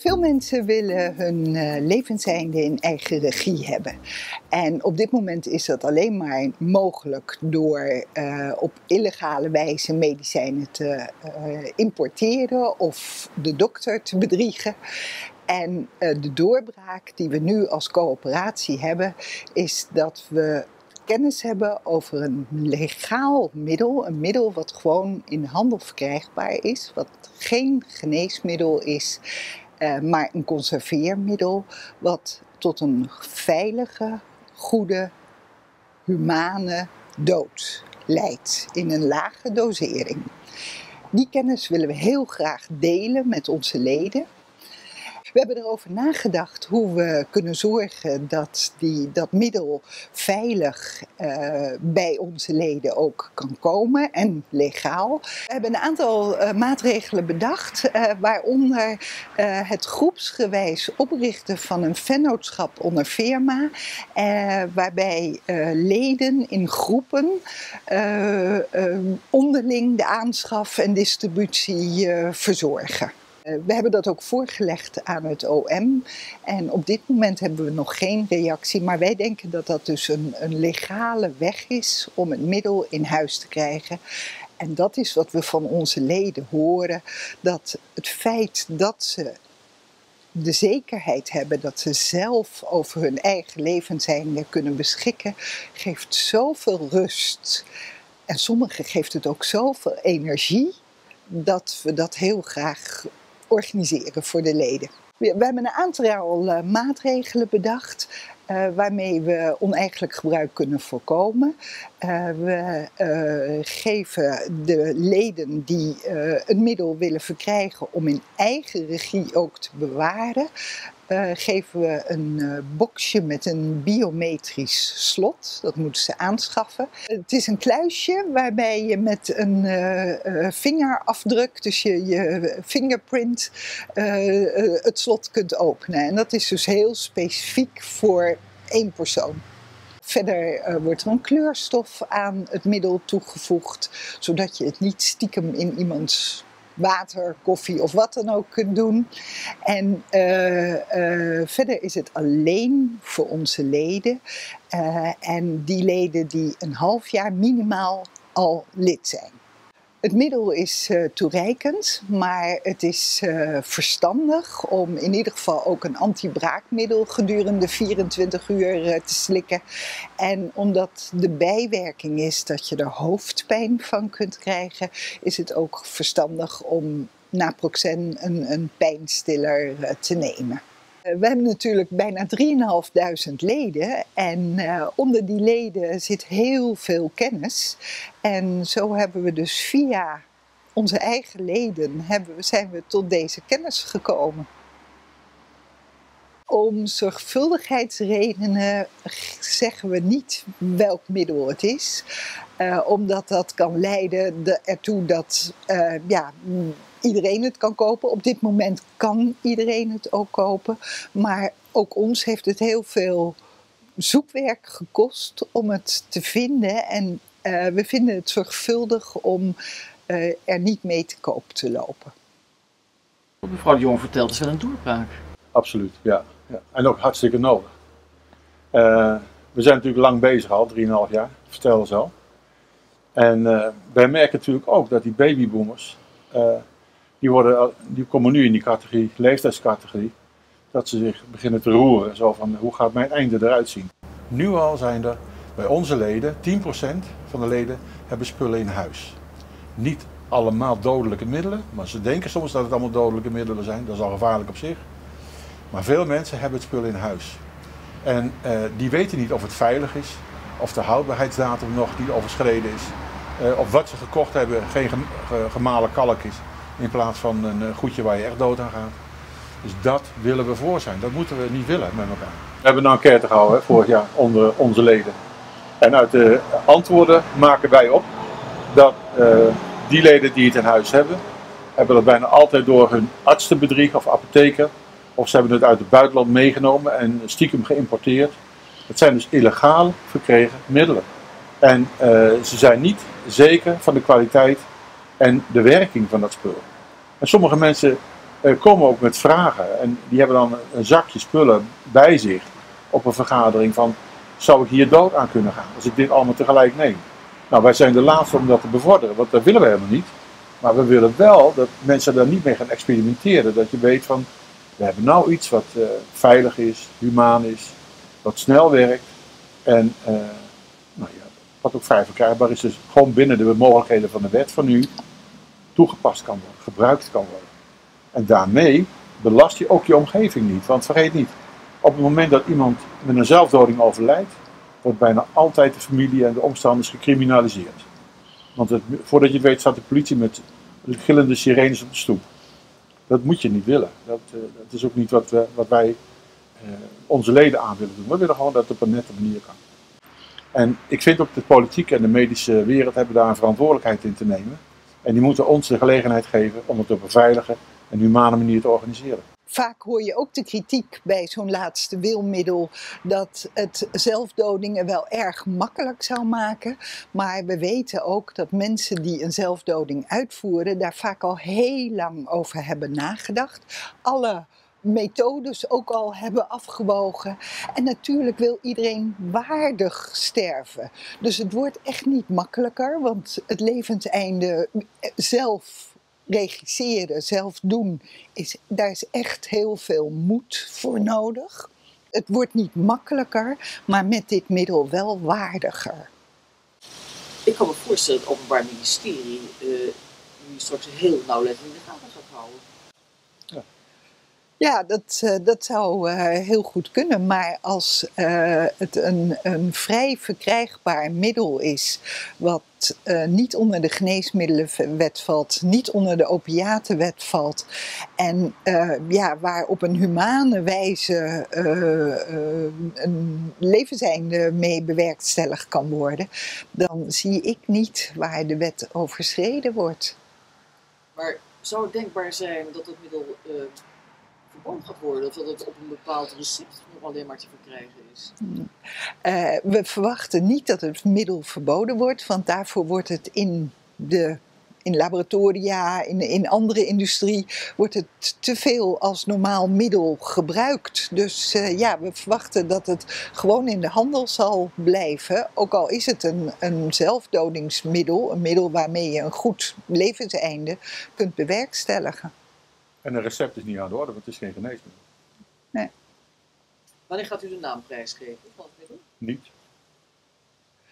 Veel mensen willen hun uh, levenseinde in eigen regie hebben. En op dit moment is dat alleen maar mogelijk door uh, op illegale wijze medicijnen te uh, importeren of de dokter te bedriegen. En de doorbraak die we nu als coöperatie hebben, is dat we kennis hebben over een legaal middel. Een middel wat gewoon in de handel verkrijgbaar is, wat geen geneesmiddel is, maar een conserveermiddel wat tot een veilige, goede, humane dood leidt in een lage dosering. Die kennis willen we heel graag delen met onze leden. We hebben erover nagedacht hoe we kunnen zorgen dat die, dat middel veilig uh, bij onze leden ook kan komen en legaal. We hebben een aantal uh, maatregelen bedacht, uh, waaronder het groepsgewijs oprichten van een vennootschap onder firma, waarbij leden in groepen onderling de aanschaf en distributie verzorgen. Eh, we hebben dat ook voorgelegd aan het OM. En op dit moment hebben we nog geen reactie. Maar wij denken dat dat dus een, een legale weg is om het middel in huis te krijgen. En dat is wat we van onze leden horen. Dat het feit dat ze de zekerheid hebben dat ze zelf over hun eigen levenseinde kunnen beschikken, geeft zoveel rust. En sommigen geeft het ook zoveel energie dat we dat heel graag organiseren voor de leden. We, hebben een aantal uh, maatregelen bedacht uh, waarmee we oneigenlijk gebruik kunnen voorkomen. Uh, we geven de leden die een middel willen verkrijgen om in eigen regie ook te bewaren, uh, geven we een uh, boxje met een biometrisch slot. Dat moeten ze aanschaffen. Het is een kluisje waarbij je met een uh, vingerafdruk, dus je, je fingerprint, het slot kunt openen. En dat is dus heel specifiek voor één persoon. Verder wordt er een kleurstof aan het middel toegevoegd, zodat je het niet stiekem in iemands water, koffie of wat dan ook kunt doen. En uh, uh, verder is het alleen voor onze leden. Uh, en die leden die een half jaar minimaal al lid zijn. Het middel is uh, toereikend, maar het is uh, verstandig om in ieder geval ook een antibraakmiddel gedurende 24 uur uh, te slikken. En omdat de bijwerking is dat je er hoofdpijn van kunt krijgen, is het ook verstandig om naproxen, een, een pijnstiller, te nemen. Eh, we hebben natuurlijk bijna 3.500 leden en uh, onder die leden zit heel veel kennis. En zo hebben we dus via onze eigen leden hebben, zijn we tot deze kennis gekomen. Om zorgvuldigheidsredenen zeggen we niet welk middel het is, uh, omdat dat kan leiden ertoe dat ja, iedereen het kan kopen. Op dit moment kan iedereen het ook kopen. Maar ook ons heeft het heel veel zoekwerk gekost om het te vinden. En uh, we vinden het zorgvuldig om uh, er niet mee te koop te lopen. Wat mevrouw de Jong vertelt is wel een doorbraak. Absoluut, ja. ja. En ook hartstikke nodig. Uh, we zijn natuurlijk lang bezig al, 3,5 jaar, vertel ze al. En wij merken natuurlijk ook dat die babyboomers die, worden, die komen nu in die categorie, leeftijdscategorie, dat ze zich beginnen te roeren. Zo van, hoe gaat mijn einde eruit zien? Nu al zijn er bij onze leden, 10% van de leden hebben spullen in huis. Niet allemaal dodelijke middelen, maar ze denken soms dat het allemaal dodelijke middelen zijn. Dat is al gevaarlijk op zich. Maar veel mensen hebben het spul in huis. En uh, die weten niet of het veilig is, of de houdbaarheidsdatum nog niet overschreden is, uh, of wat ze gekocht hebben geen gemalen kalk is in plaats van een eh, goedje waar je echt dood aan gaat. Dus dat willen we voor zijn. Dat moeten we niet willen met elkaar. We hebben een enquête gehouden hè, vorig jaar onder onze leden. En uit de antwoorden maken wij op dat uh, die leden die het in huis hebben, hebben dat bijna altijd door hun arts bedriegen of apotheker. Of ze hebben het uit het buitenland meegenomen en stiekem geïmporteerd. Het zijn dus illegaal verkregen middelen. En uh, ze zijn niet zeker van de kwaliteit en de werking van dat spul. En sommige mensen eh, komen ook met vragen. En die hebben dan een zakje spullen bij zich op een vergadering van, zou ik hier dood aan kunnen gaan als ik dit allemaal tegelijk neem? Nou, wij zijn de laatste om dat te bevorderen, want dat willen we helemaal niet. Maar we willen wel dat mensen daar niet mee gaan experimenteren. Dat je weet van, we hebben nou iets wat uh, veilig is, humaan is, wat snel werkt. En uh, nou ja, wat ook vrij verkrijgbaar is. Dus gewoon binnen de mogelijkheden van de wet van nu toegepast kan worden, gebruikt kan worden. En daarmee belast je ook je omgeving niet. Want vergeet niet, op het moment dat iemand met een zelfdoding overlijdt, wordt bijna altijd de familie en de omstanders gecriminaliseerd. Want voordat je het weet staat de politie met gillende sirenes op de stoep. Dat moet je niet willen. Dat, dat is ook niet wat, we, wat wij uh, onze leden aan willen doen. We willen gewoon dat het op een nette manier kan. En ik vind ook de politiek en de medische wereld hebben daar een verantwoordelijkheid in te nemen. En die moeten ons de gelegenheid geven om het op een veilige en humane manier te organiseren. Vaak hoor je ook de kritiek bij zo'n laatste wilmiddel dat het zelfdodingen wel erg makkelijk zou maken. Maar we weten ook dat mensen die een zelfdoding uitvoeren daar vaak al heel lang over hebben nagedacht. Alle methodes ook al hebben afgewogen. En natuurlijk wil iedereen waardig sterven. Dus het wordt echt niet makkelijker, want het levenseinde zelf regisseren, zelf doen, is, daar is echt heel veel moed voor nodig. Het wordt niet makkelijker, maar met dit middel wel waardiger. Ik kan me voorstellen dat het Openbaar Ministerie uh, straks heel nauwlettend in de gaten gaat houden. Ja, dat, uh, dat zou uh, heel goed kunnen. Maar als uh, het een, een vrij verkrijgbaar middel is, wat niet onder de geneesmiddelenwet valt, niet onder de opiatenwet valt, en ja, waar op een humane wijze een levenseinde mee bewerkstelligd kan worden, dan zie ik niet waar de wet overschreden wordt. Maar zou het denkbaar zijn dat het middel worden? Of dat het op een bepaald recept nog alleen maar te verkrijgen is? Uh, we verwachten niet dat het middel verboden wordt, want daarvoor wordt het in de in laboratoria, in, in andere industrie, wordt het te veel als normaal middel gebruikt. Dus uh, ja, we verwachten dat het gewoon in de handel zal blijven. Ook al is het een, een zelfdodingsmiddel, een middel waarmee je een goed levenseinde kunt bewerkstelligen. En een recept is niet aan de orde, want het is geen geneesmiddel. Nee. Wanneer gaat u de naam prijsgeven van het middel? Niet.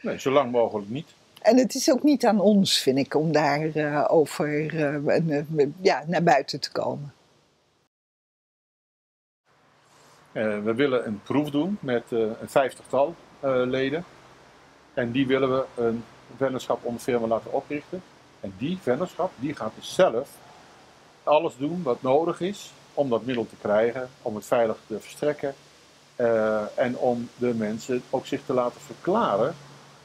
Nee, zo lang mogelijk niet. En het is ook niet aan ons, vind ik, om daarover uh, over, uh, ja, naar buiten te komen. Uh, we willen een proef doen met een vijftigtal leden. En die willen we een vennootschap onder firma laten oprichten. En die vennootschap die gaat dus zelf alles doen wat nodig is om dat middel te krijgen, om het veilig te verstrekken uh, en om de mensen ook zich te laten verklaren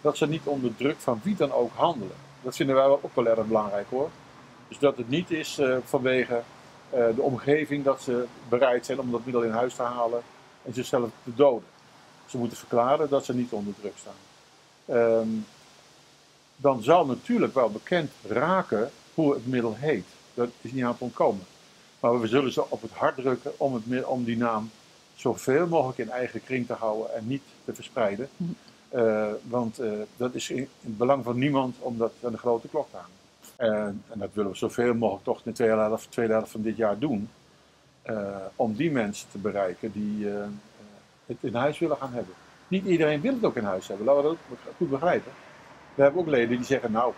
dat ze niet onder druk van wie dan ook handelen. Dat vinden wij ook wel erg belangrijk hoor. Dus dat het niet is uh, vanwege uh, de omgeving dat ze bereid zijn om dat middel in huis te halen en zichzelf te doden. Ze moeten verklaren dat ze niet onder druk staan. Um, dan zal natuurlijk wel bekend raken hoe het middel heet dat is niet aan te ontkomen. Maar we zullen ze op het hart drukken om, het, om die naam zoveel mogelijk in eigen kring te houden en niet te verspreiden. Uh, want uh, dat is in, in, het belang van niemand om dat aan de grote klok te hangen. En, en dat willen we zoveel mogelijk toch in de tweede helft, tweede helft van dit jaar doen. Uh, om die mensen te bereiken die het in huis willen gaan hebben. Niet iedereen wil het ook in huis hebben, laten we dat ook goed begrijpen. We hebben ook leden die zeggen, nou,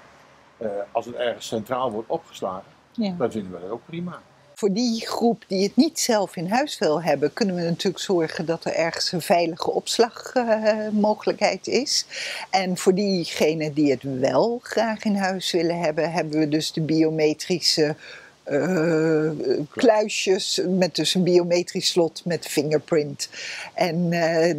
als het ergens centraal wordt opgeslagen, ja. Dan vinden we dat ook prima. Voor die groep die het niet zelf in huis wil hebben, kunnen we natuurlijk zorgen dat er ergens een veilige opslagmogelijkheid uh, is. En voor diegenen die het wel graag in huis willen hebben, hebben we dus de biometrische uh, kluisjes met dus een biometrisch slot met fingerprint. En uh,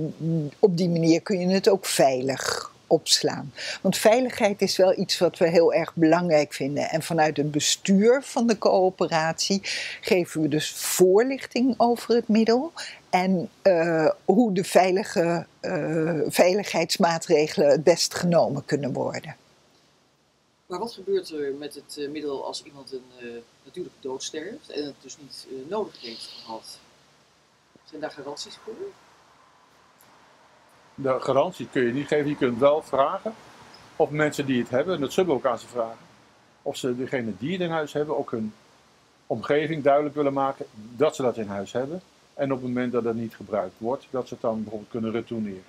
op die manier kun je het ook veilig opslaan. Want veiligheid is wel iets wat we heel erg belangrijk vinden. En vanuit het bestuur van de coöperatie geven we dus voorlichting over het middel. En uh, hoe de veilige, uh, veiligheidsmaatregelen het best genomen kunnen worden. Maar wat gebeurt er met het eh, middel als iemand een natuurlijke dood sterft en het dus niet nodig heeft gehad? Zijn daar garanties voor? De garantie kun je niet geven. Je kunt wel vragen of mensen die het hebben, en dat zullen we ook aan ze vragen, of ze degene die het in huis hebben ook hun omgeving duidelijk willen maken dat ze dat in huis hebben. En op het moment dat het niet gebruikt wordt, dat ze het dan bijvoorbeeld kunnen retourneren.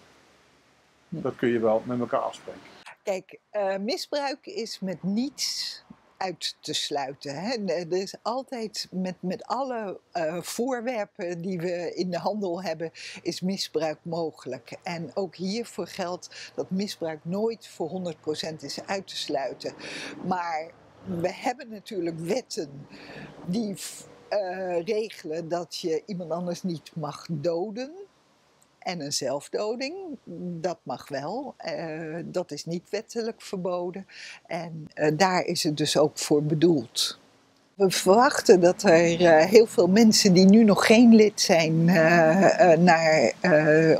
Dat kun je wel met elkaar afspreken. Kijk, uh, misbruik is met niets uit te sluiten. Hè. Er is altijd met, met alle uh, voorwerpen die we in de handel hebben, is misbruik mogelijk. En ook hiervoor geldt dat misbruik nooit voor 100% is uit te sluiten. Maar we hebben natuurlijk wetten die uh, regelen dat je iemand anders niet mag doden. En een zelfdoding, dat mag wel. Uh, dat is niet wettelijk verboden. En uh, daar is het dus ook voor bedoeld. We verwachten dat er uh, heel veel mensen die nu nog geen lid zijn uh, uh, naar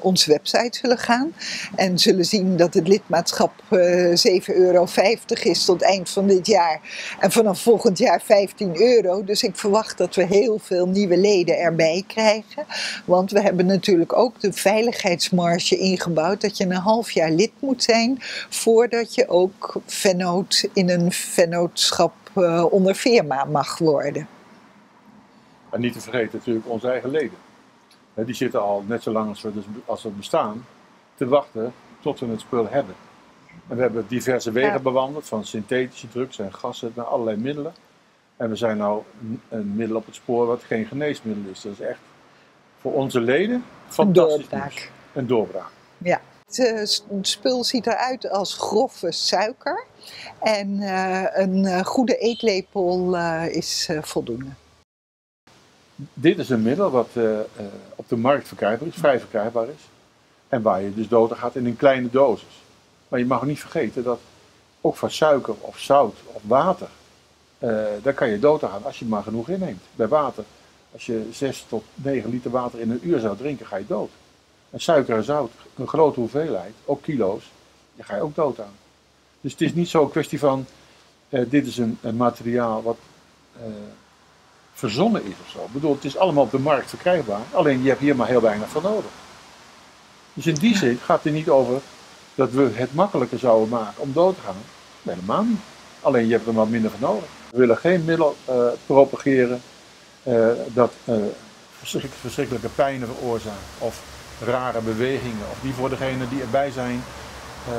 onze website zullen gaan. En zullen zien dat het lidmaatschap 7,50 euro is tot eind van dit jaar. En vanaf volgend jaar 15 euro. Dus ik verwacht dat we heel veel nieuwe leden erbij krijgen. Want we hebben natuurlijk ook de veiligheidsmarge ingebouwd. Dat je een half jaar lid moet zijn voordat je ook vennoot in een vennootschap uh, onder firma mag worden. En niet te vergeten natuurlijk onze eigen leden. Die zitten al net zo lang als we, dus, als we bestaan te wachten tot we het spul hebben. En we hebben diverse wegen ja. bewandeld, van synthetische drugs en gassen naar allerlei middelen. En we zijn nou een middel op het spoor wat geen geneesmiddel is. Dat is echt voor onze leden fantastisch. Een doorbraak. Een doorbraak. Ja. Het spul ziet eruit als grove suiker. En uh, een uh, goede eetlepel uh, is voldoende. Dit is een middel wat op de markt verkrijgbaar is, vrij verkrijgbaar is. En waar je dus dood gaat in een kleine dosis. Maar je mag niet vergeten dat ook van suiker of zout of water, daar kan je dood gaan als je maar genoeg inneemt. Bij water, als je 6 tot 9 liter water in een uur zou drinken, ga je dood. En suiker en zout, een grote hoeveelheid, ook kilo's, daar ga je ook dood aan. Dus het is niet zo'n kwestie van, uh, dit is een, een, materiaal wat uh, verzonnen is of zo. Ik bedoel, het is allemaal op de markt verkrijgbaar, alleen je hebt hier maar heel weinig van nodig. Dus in die zin gaat het niet over dat we het makkelijker zouden maken om dood te gaan. Nee, helemaal niet. Alleen je hebt er wat minder van nodig. We willen geen middel uh, propageren dat verschrikkelijke, verschrikkelijke pijnen veroorzaakt of rare bewegingen of die voor degenen die erbij zijn uh,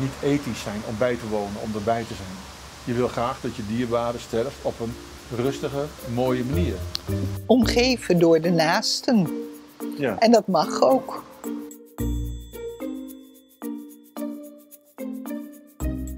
niet ethisch zijn om bij te wonen, om erbij te zijn. Je wil graag dat je dierbare sterft op een rustige, mooie manier. Omgeven door de naasten. Ja. En dat mag ook.